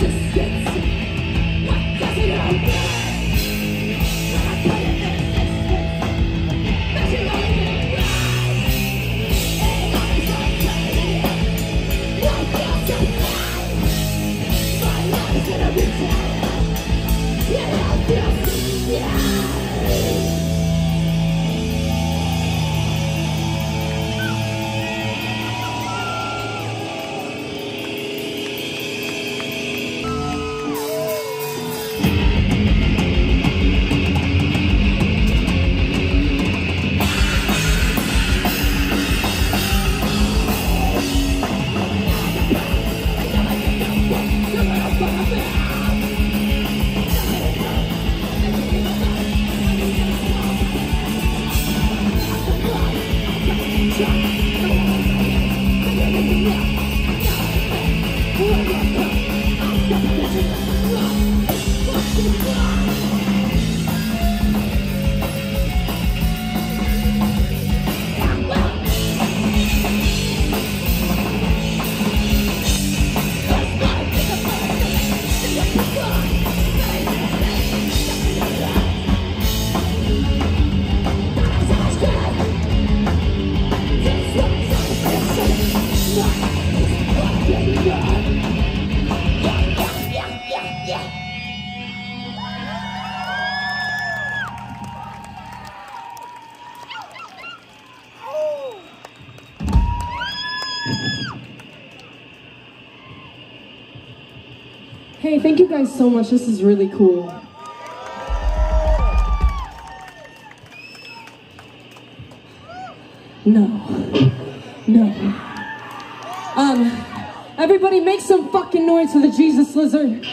consistency. What does it all mean? When I put it Hey, thank you guys so much. This is really cool. No. No. Um, everybody make some fucking noise for the Jesus Lizard.